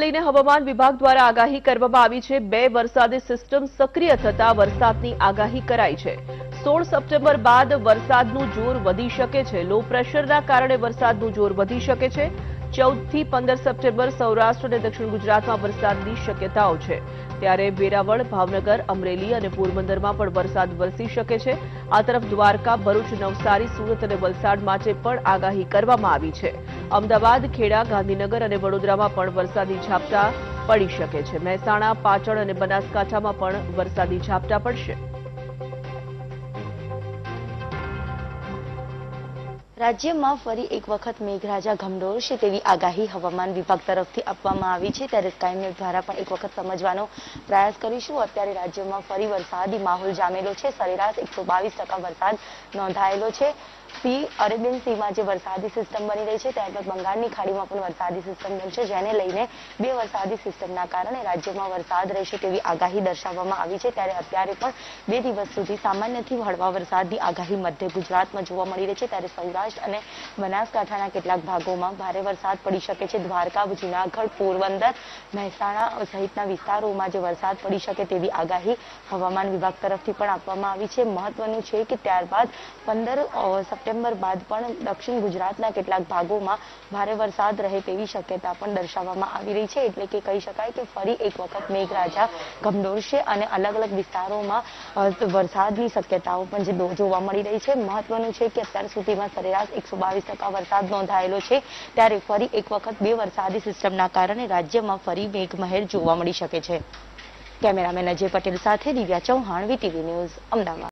લઈને હવામાન વિભાગ દ્વારા આગાહી કરવામાં આવી છે. બે વરસાદી સિસ્ટમ સક્રિય થતા વરસાદની આગાહી કરાઈ છે. સોળ સપ્ટેમ્બર બાદ વરસાદનું જોર વધી શકે છે. લો પ્રેશરના કારણે વરસાદનું જોર વધી શકે છે. ચૌદથી પંદર સપ્ટેમ્બર સૌરાષ્ટ્ર અને દક્ષિણ ગુજરાતમાં વરસાદની શક્યતાઓ છે. ત્યારે વેરાવળ, ભાવનગર, અમરેલી અને પોરબંદરમાં પણ વરસાદ વરસી શકે છે. આ તરફ દ્વારકા, ભરૂચ, નવસારી, સુરત અને વલસાડ માટે પણ આગાહી કરવામાં આવી છે. અમદાવાદ, ખેડા, ગાંધીનગર અને વડોદરામાં પણ વરસાદી ઝાપટા પડી શકે છે. મહેસાણા, પાટણ અને બનાસકાંઠામાં પણ વરસાદી ઝાપટા પડશે. રાજ્યમાં ફરી એક વખત મેઘરાજા ગમડોળશે તેવી આગાહી હવામાન વિભાગ તરફથી આપવામાં આવી છે. ત્યારે સ્કાય દ્વારા પણ એક વખત સમજવાનો પ્રયાસ કરીશું. અત્યારે રાજ્યમાં ફરી વરસાદી માહોલ જામેલો છે. સરેરાશ એકસો બાવીસ વરસાદ નોંધાયેલો છે. સી અરેબિયન સીમાં જે વરસાદી સિસ્ટમ બની રહી છે ત્યારબાદ બંગાળની ખાડીમાં પણ વરસાદી સિસ્ટમ બનશે જેને લઈને બે વરસાદી સિસ્ટમના કારણે રાજ્યમાં વરસાદ રહેશે તેવી આગાહી દર્શાવવામાં આવી છે. ત્યારે અત્યારે પણ બે દિવસ સુધી સામાન્યથી હળવા વરસાદની આગાહી મધ્ય ગુજરાતમાં જોવા મળી રહી છે. ત્યારે સૌરાષ્ટ્ર અને બનાસકાંઠાના કેટલાક ભાગોમાં ભારે વરસાદ પડી શકે છે. દ્વારકા, જુનાગઢ, પોરબંદર, મહેસાણા સહિતના વિસ્તારોમાં જે વરસાદ પડી શકે તેવી આગાહી હવામાન વિભાગ તરફથી પણ આપવામાં આવી છે. મહત્વનું છે કે ત્યારબાદ પંદર સપ્ટેમ્બર બાદ પણ દક્ષિણ ગુજરાતના કેટલાક ભાગોમાં ભારે વરસાદ રહે તેવી શક્યતા પણ દર્શાવવામાં આવી રહી છે. એટલે કે કહી શકાય કે ફરી એક વખત મેઘરાજા ગમડોળશે અને અલગ અલગ વિસ્તારોમાં વરસાદની શક્યતાઓ પણ જોવા મળી રહી છે. મહત્વનું છે કે અત્યાર સુધીમાં સરેરાશ એકસો બાવીસ ટકા વરસાદ નોંધાયેલો છે. ત્યારે ફરી એક વખત બે વરસાદી સિસ્ટમના કારણે રાજ્યમાં ફરી મેઘમહેર જોવા મળી શકે છે. કેમેરામેન અજય પટેલ સાથે દિવ્યા ચૌહાણ, વીટીવી ન્યૂઝ, અમદાવાદ.